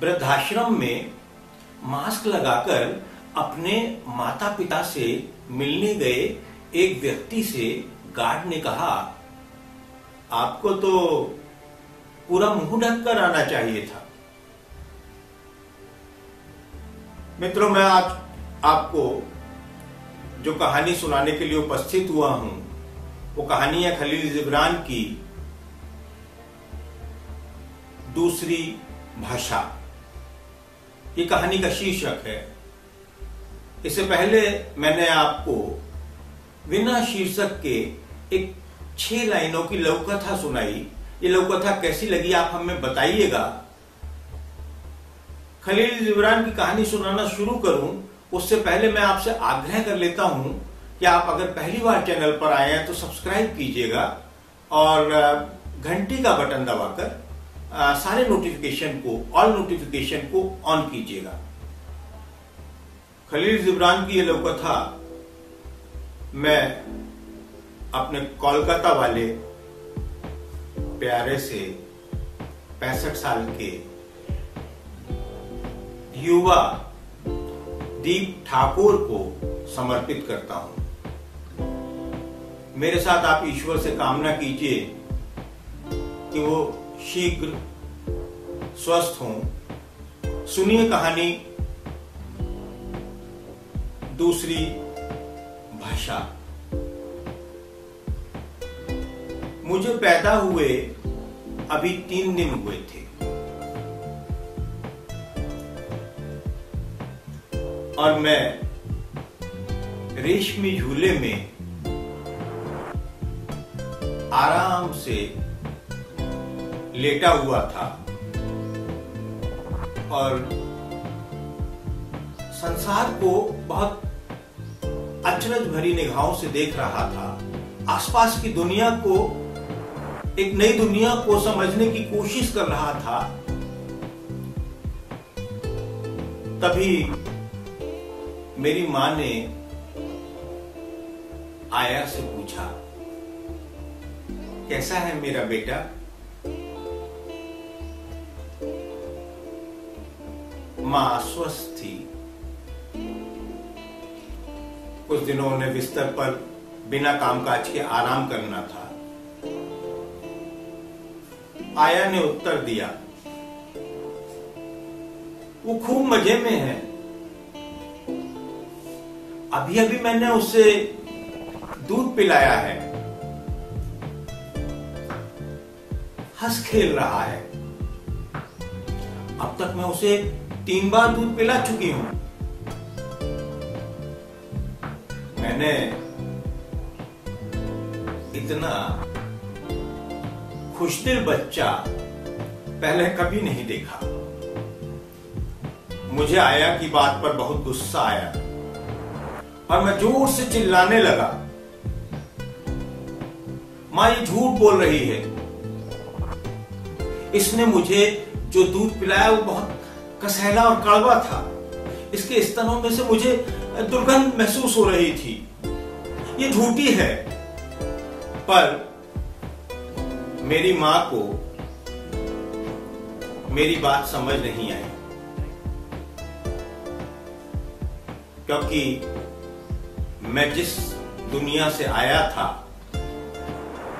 वृद्धाश्रम में मास्क लगाकर अपने माता पिता से मिलने गए एक व्यक्ति से गार्ड ने कहा, आपको तो पूरा मुँह ढककर आना चाहिए था। मित्रों, मैं आज आपको जो कहानी सुनाने के लिए उपस्थित हुआ हूँ, वो कहानी है खलील जिब्रान की दूसरी भाषा। ये कहानी का शीर्षक है। इससे पहले मैंने आपको बिना शीर्षक के एक छह लाइनों की लवकथा सुनाई। ये लवकथा कैसी लगी आप हमें बताइएगा। खलील जिब्रान की कहानी सुनाना शुरू करूँ, उससे पहले मैं आपसे आग्रह कर लेता हूँ कि आप अगर पहली बार चैनल पर आए हैं तो सब्सक्राइब कीजिएगा और घंटी का बटन दबाकर सारे नोटिफिकेशन को ऑल नोटिफिकेशन को ऑन कीजिएगा। खलील जिब्रान की ये लौकथा मैं अपने कोलकाता वाले प्यारे से पैंसठ साल के युवा दीप ठाकुर को समर्पित करता हूँ। मेरे साथ आप ईश्वर से कामना कीजिए कि वो शीघ्र स्वस्थ हों। सुनिए कहानी दूसरी भाषा। मुझे पैदा हुए अभी तीन दिन हुए थे। और मैं रेशमी झूले में आराम से लेटा हुआ था। और संसार को बहुत अचरज भरी निगाहों से देख रहा था। आसपास की दुनिया को, एक नई दुनिया को समझने की कोशिश कर रहा था। तभी मेरी माँ ने आया से पूछा, कैसा है मेरा बेटा? माँ अस्वस्थ थी कुछ दिनों उन्हें बिस्तर पर बिना कामकाज के आराम करना था। आया ने उत्तर दिया, वो खूब मज़े में है। अभी अभी मैंने उसे दूध पिलाया है। हंस खेल रहा है। अब तक मैं उसे तीन बार दूध पिला चुकी हूँ। मैंने इतना खुशदिल बच्चा पहले कभी नहीं देखा। मुझे आया की बात पर बहुत गुस्सा आया। और मैं ज़ोर से चिल्लाने लगा। माँ ये झूठ बोल रही है। इसने मुझे जो दूध पिलाया वो बहुत कसैला और कड़वा था। इसके स्तनों में से मुझे दुर्गंध महसूस हो रही थी। ये झूठी है, पर मेरी माँ को मेरी बात समझ नहीं आई। क्योंकि मैं जिस दुनिया से आया था,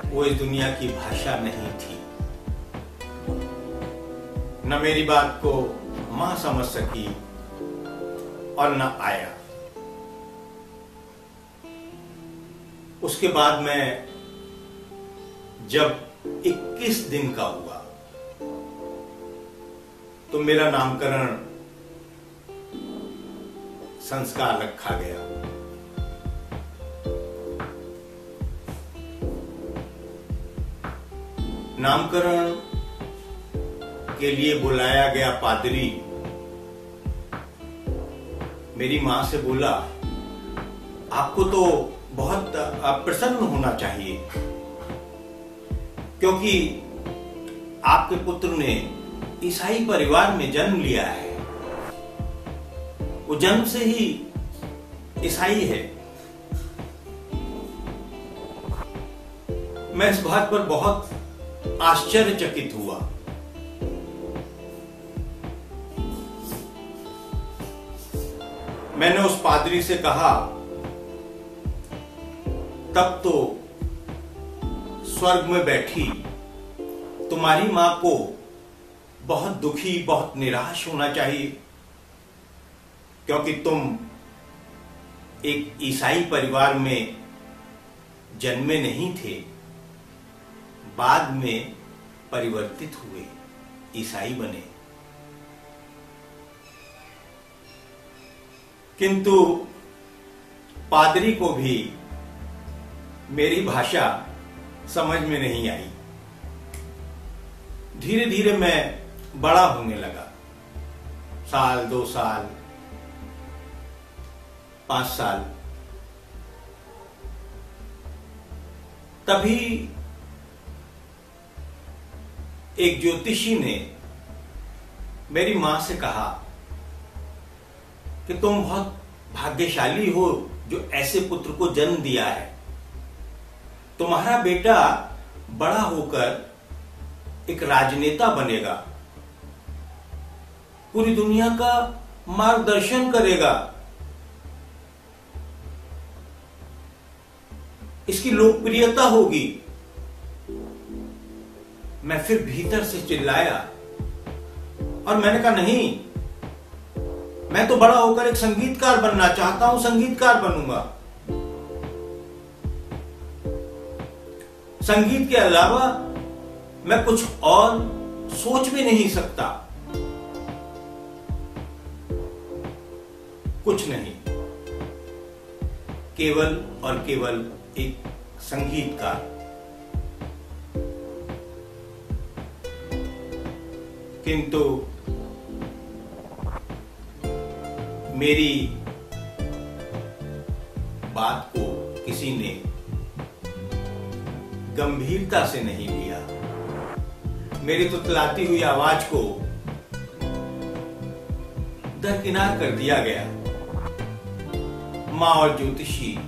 वो इस दुनिया की भाषा नहीं थी। न मेरी बात को माँ समझ सकी और न आया। उसके बाद मैं जब 21 दिन का हुआ तो मेरा नामकरण संस्कार रखा गया। नामकरण के लिए बुलाया गया पादरी मेरी माँ से बोला, आपको तो बहुत प्रसन्न होना चाहिए। क्योंकि आपके पुत्र ने ईसाई परिवार में जन्म लिया है। वो जन्म से ही ईसाई है। मैं इस बात पर बहुत आश्चर्यचकित हुआ। मैंने उस पादरी से कहा, तब तो स्वर्ग में बैठी तुम्हारी माँ को बहुत दुखी, बहुत निराश होना चाहिए, क्योंकि तुम एक ईसाई परिवार में जन्मे नहीं थे, बाद में परिवर्तित हुए, ईसाई बने। किंतु पादरी को भी मेरी भाषा समझ में नहीं आई। धीरे धीरे मैं बड़ा होने लगा। साल, दो साल, पाँच साल। तभी एक ज्योतिषी ने मेरी माँ से कहा कि तुम बहुत भाग्यशाली हो जो ऐसे पुत्र को जन्म दिया है। तुम्हारा बेटा बड़ा होकर एक राजनेता बनेगा। पूरी दुनिया का मार्गदर्शन करेगा। इसकी लोकप्रियता होगी। मैं फिर भीतर से चिल्लाया और मैंने कहा, नहीं मैं तो बड़ा होकर एक संगीतकार बनना चाहता हूँ, संगीतकार बनूँगा। संगीत के अलावा मैं कुछ और सोच भी नहीं सकता। कुछ नहीं। केवल और केवल एक संगीतकार। किंतु मेरी बात को किसी ने गंभीरता से नहीं लिया। मेरी तुतलाती हुई आवाज़ को दरकिनार कर दिया गया। माँ और ज्योतिषी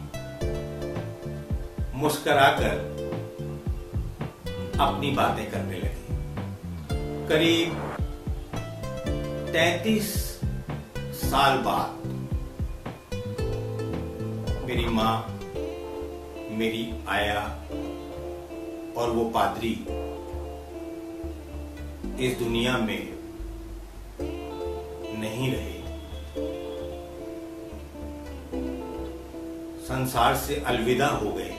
मुस्कराकर अपनी बातें करने लगी। करीब तैतीस साल बाद मेरी माँ, मेरी आया और वो पादरी इस दुनिया में नहीं रहे। संसार से अलविदा हो गए।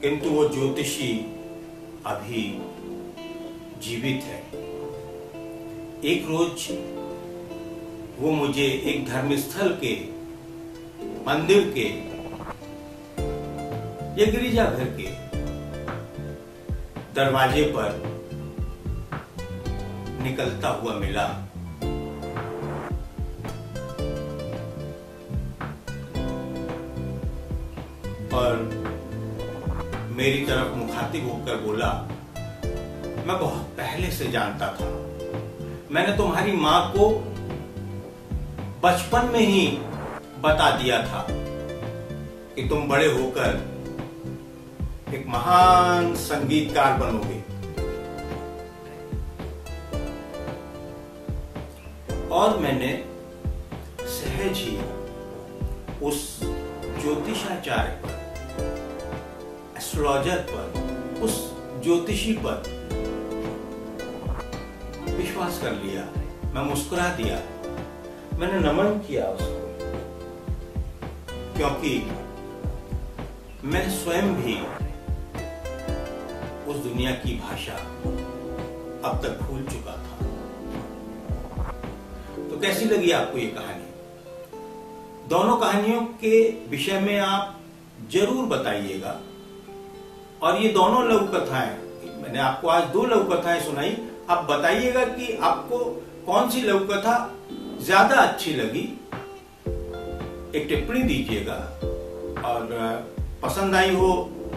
किंतु वो ज्योतिषी अभी जीवित है। एक रोज वो मुझे एक धर्मस्थल के, मंदिर के, या गिरिजाघर के दरवाजे पर निकलता हुआ मिला। और मेरी तरफ़ मुखातिब होकर बोला मैं बहुत पहले से जानता था। मैंने तुम्हारी माँ को बचपन में ही बता दिया था कि तुम बड़े होकर एक महान संगीतकार बनोगे। और मैंने सहज ही उस ज्योतिषाचार्य पर एस्ट्रोलॉजर पर, उस ज्योतिषी पर विश्वास कर लिया, मैं मुस्कुरा दिया। मैंने नमन किया उसको, क्योंकि मैं स्वयं भी उस दुनिया की भाषा अब तक भूल चुका था। तो कैसी लगी आपको ये कहानी? दोनों कहानियों के विषय में आप ज़रूर बताइएगा। और ये दोनों लघु कथाएँ मैंने आपको आज दो लघु कथाएँ सुनाई आप बताइएगा कि आपको कौन सी लघु कथा ज़्यादा अच्छी लगी? एक टिप्पणी दीजिएगा। और पसंद आई हो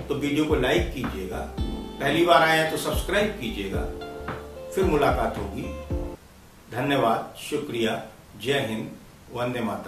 तो वीडियो को लाइक कीजिएगा। पहली बार आए तो सब्सक्राइब कीजिएगा। फिर मुलाकात होगी। धन्यवाद, शुक्रिया, जय हिंद, वंदे मातरम।